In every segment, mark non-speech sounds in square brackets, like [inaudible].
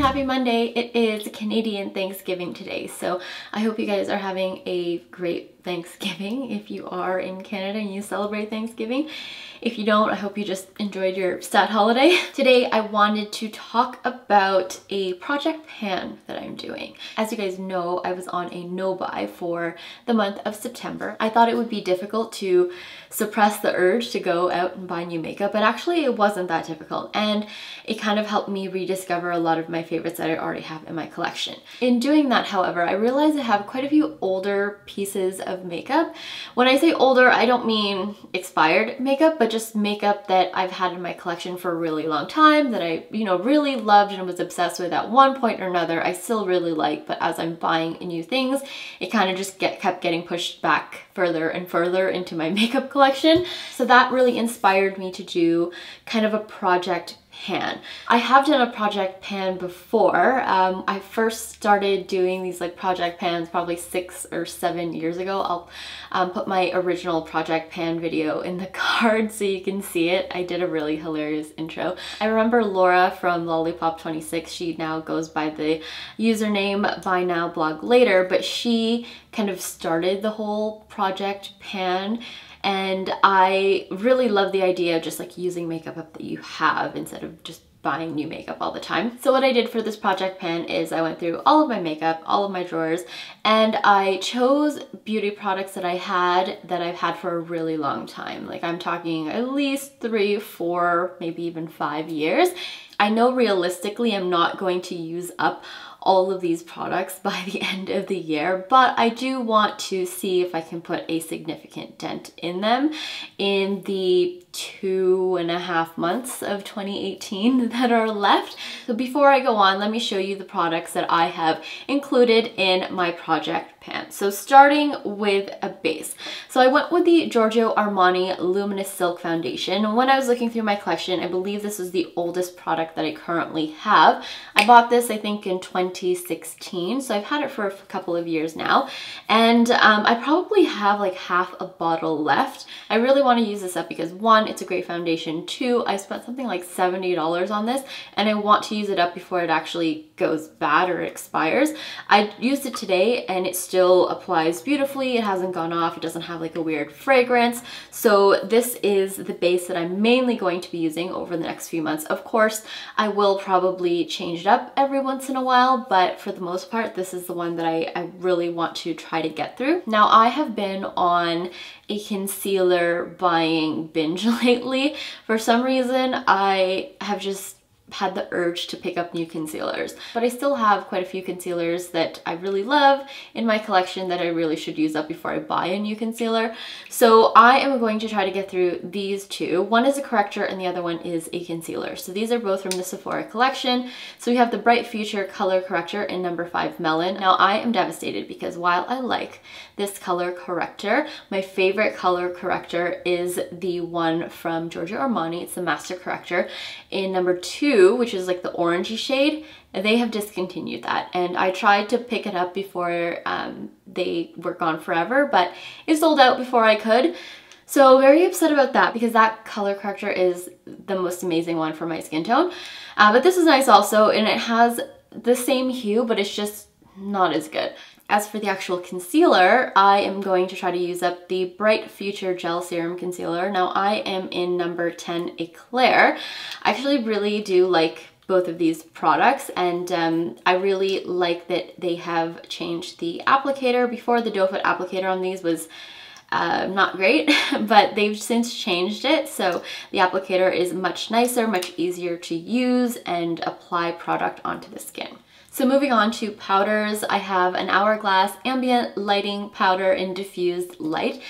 happy Monday. It is Canadian Thanksgiving today, so I hope you guys are having a great Thanksgiving [laughs] if you are in Canada and you celebrate Thanksgiving. If you don't, I hope you just enjoyed your sad holiday. [laughs] Today, I wanted to talk about a project pan that I'm doing. As you guys know, I was on a no-buy for the month of September. I thought it would be difficult to suppress the urge to go out and buy new makeup, but actually it wasn't that difficult. And it kind of helped me rediscover a lot of my favorites that I already have in my collection. In doing that, however, I realized I have quite a few older pieces makeup. When I say older, I don't mean expired makeup, but just makeup that I've had in my collection for a really long time that I, you know, really loved and was obsessed with at one point or another. I still really like, but as I'm buying new things, it kind of just get, kept getting pushed back further and further into my [laughs] makeup collection. So that really inspired me to do kind of a project pan. I have done a project pan before. Um, I first started doing these like project pans probably six or seven years ago. I'll um, put my original project pan video in the [laughs] card so you can see it. I did a really hilarious intro. I remember Laura from Lollipop26, she now goes by the username by Now Blog Later, but she kind of started the whole project pan and I really love the idea of just like using makeup that you have instead of just buying new makeup all the time. So what I did for this project pan is I went through all of my makeup, all of my drawers, and I chose beauty products that I had that I've had for a really long time. Like I'm talking at least three, four, maybe even five years. I know realistically I'm not going to use up all of these products by the [laughs] end of the year, but I do want to see if I can put a significant dent in them in the two and a half months of 2018 [laughs] that are left. So before I go on, let me show you the products that I have included in my project pan. So starting with a base. So I went with the Giorgio Armani Luminous Silk Foundation. When I was looking through my collection, I believe this is the oldest product that I currently have. I bought this, I think, in 2016. So I've had it for a couple of years now. And um, I probably have like half a bottle left. I really want to use this up because one, it's a great foundation. Two, I spent something like $70 on this and I want to use it up before it actually goes bad or expires. I used it today and it still applies beautifully. It hasn't gone off. It doesn't have like a weird fragrance. So this is the base that I'm mainly going to be using over the next few months. Of course, I will probably change it up every once in a while, but for the most part, this is the one that I, I really want to try to get through. Now I have been on a concealer buying binge [laughs] lately. For some reason, I have just had the urge to pick up new concealers. But I still have quite a few concealers that I really love in my collection that I really should use up before I buy a new concealer. So I am going to try to get through these two. One is a corrector and the other one is a concealer. So these are both from the Sephora collection. So we have the Bright Future Color Corrector in number 5 Melon. Now I am devastated because while I like this color corrector, my favorite color corrector is the one from Giorgio Armani. It's the Master Corrector in number 2 which is like the orangey shade, they have discontinued that. And I tried to pick it up before um, they were gone forever, but it sold out before I could. So very upset about that because that color corrector is the most amazing one for my skin tone. Uh, but this is nice also, and it has the same hue, but it's just not as good. As for the actual concealer, I am going to try to use up the Bright Future Gel Serum Concealer. Now I am in number 10 Eclair. I actually really do like both of these products and um, I really like that they have changed the applicator. Before the doe foot applicator on these was uh, not great, [laughs] but they've since changed it. So the applicator is much nicer, much easier to use and apply product onto the skin. So moving on to powders, I have an Hourglass Ambient Lighting Powder in Diffused Light.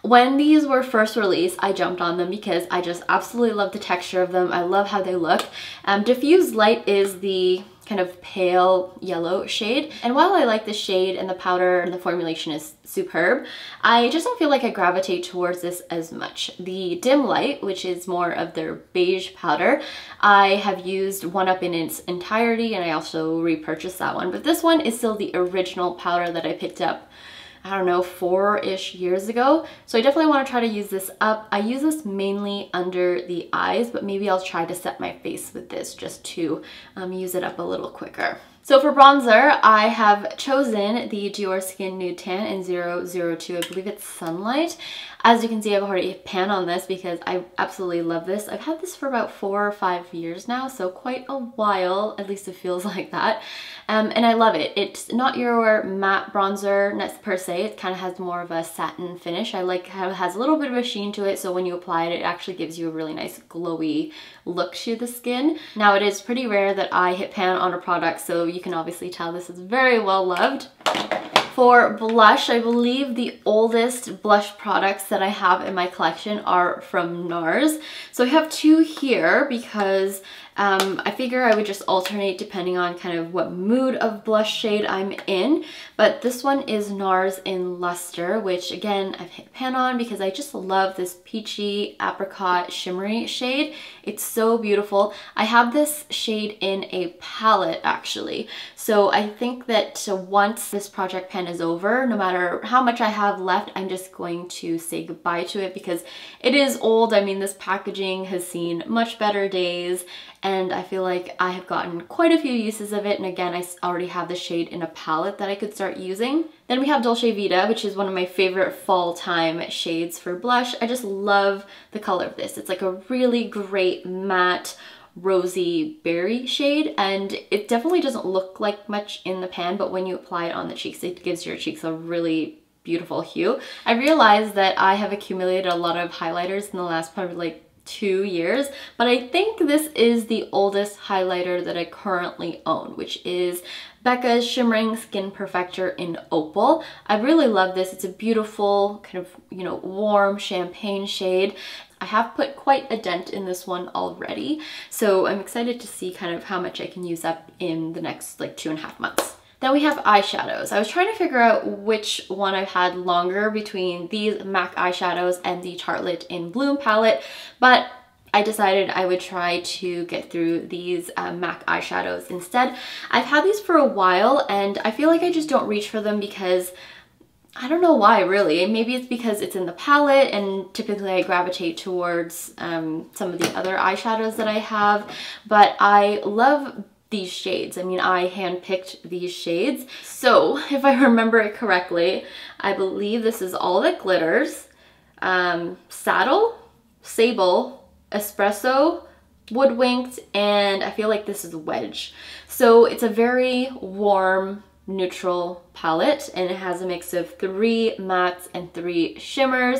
When these were first released, I jumped on them because I just absolutely love the texture of them. I love how they look. Um, diffused Light is the kind of pale yellow shade. And while I like the shade and the powder and the formulation is superb, I just don't feel like I gravitate towards this as much. The Dim Light, which is more of their beige powder, I have used one up in its entirety and I also repurchased that one. But this one is still the original powder that I picked up I don't know, four-ish years ago. So I definitely want to try to use this up. I use this mainly under the eyes, but maybe I'll try to set my face with this just to um, use it up a little quicker. So for bronzer, I have chosen the Dior Skin Nude Tan in 002. I believe it's Sunlight. As you can see, I've already hit pan on this because I absolutely love this. I've had this for about four or five years now, so quite a while, at least it feels [laughs] like that. Um, and I love it. It's not your matte bronzer per se, it kind of has more of a satin finish. I like how it has a little bit of a sheen to it, so when you apply it, it actually gives you a really nice glowy look to the skin. Now it is pretty rare that I hit pan on a product, so you can obviously tell this is very well loved. For blush, I believe the oldest blush products that I have in my collection are from NARS. So I have two here because um, I figure I would just alternate depending on kind of what mood of blush shade I'm in. But this one is NARS in Luster, which again, I've hit pan on because I just love this peachy apricot shimmery shade. It's so beautiful. I have this shade in a palette actually. So I think that once this project pan is over, no matter how much I have left, I'm just going to say goodbye to it because it is old. I mean, this packaging has seen much better days and I feel like I have gotten quite a few uses of it and again I already have the shade in a palette that I could start using. Then we have Dolce Vita which is one of my favorite fall time shades for blush. I just love the color of this. It's like a really great matte rosy berry shade and it definitely doesn't look like much in the pan but when you apply it on the cheeks it gives your cheeks a really beautiful hue. I realized that I have accumulated a lot of highlighters in the last probably like two years, but I think this is the oldest highlighter that I currently own, which is Becca's Shimmering Skin Perfector in Opal. I really love this. It's a beautiful kind of, you know, warm champagne shade. I have put quite a dent in this one already, so I'm excited to see kind of how much I can use up in the next like two and a half months. Then we have eyeshadows. I was trying to figure out which one I've had longer between these MAC eyeshadows and the Tartelette in Bloom palette, but I decided I would try to get through these uh, MAC eyeshadows instead. I've had these for a while and I feel like I just don't reach for them because I don't know why really. Maybe it's because it's in the palette and typically I gravitate towards um, some of the other eyeshadows that I have. But I love these shades. I mean, I handpicked these shades. So [laughs] if I remember it correctly, I believe this is All That Glitters, um, Saddle, Sable, Espresso, Woodwinked, and I feel like this is Wedge. So it's a very warm, neutral palette and it has a mix of three mattes and three shimmers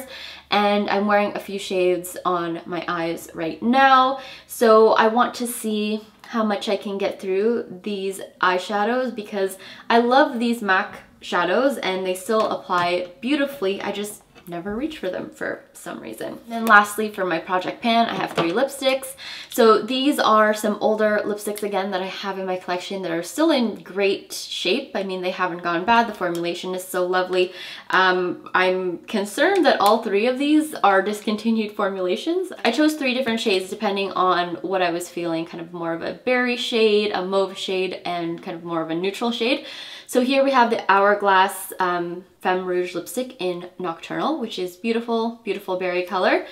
and I'm wearing a few shades on my eyes right now so I want to see how much I can get through these eyeshadows because I love these MAC shadows and they still apply beautifully. I just never reach for them for some reason. And lastly, for my project pan, I have three lipsticks. So these are some older lipsticks again that I have in my collection that are still in great shape. I mean, they haven't gone bad. The formulation is so lovely. Um, I'm concerned that all three of these are discontinued formulations. I chose three different shades depending on what I was feeling, kind of more of a berry shade, a mauve shade, and kind of more of a neutral shade. So here we have the Hourglass um, Femme Rouge lipstick in Nocturnal, which is beautiful, beautiful berry color.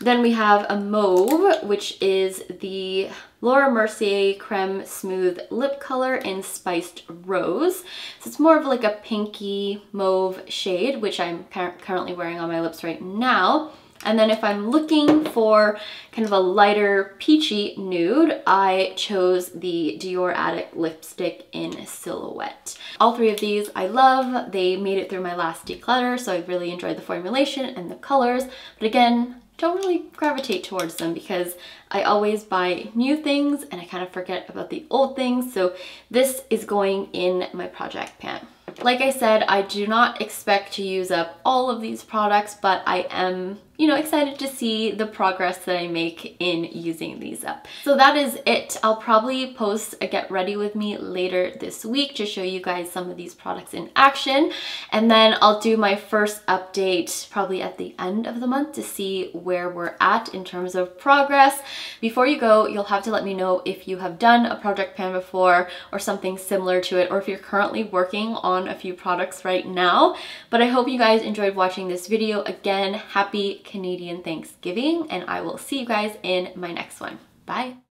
Then we have a mauve, which is the Laura Mercier Creme Smooth Lip Color in Spiced Rose. So it's more of like a pinky mauve shade, which I'm currently wearing on my lips right now. And then if I'm looking for kind of a lighter peachy nude, I chose the Dior Addict lipstick in Silhouette. All three of these I love. They made it through my last declutter, so I really enjoyed the formulation and the colors. But again, don't really gravitate towards them because I always buy new things and I kind of forget about the old things. So this is going in my project pan. Like I said, I do not expect to use up all of these products, but I am you know, excited to see the progress that I make in using these up. So that is it. I'll probably post a get ready with me later this week to show you guys some of these products in action. And then I'll do my first update probably at the end of the month to see where we're at in terms of progress. Before you go, you'll have to let me know if you have done a project pan before or something similar to it, or if you're currently working on a few products right now. But I hope you guys enjoyed watching this video. Again, happy Canadian Thanksgiving, and I will see you guys in my next one. Bye.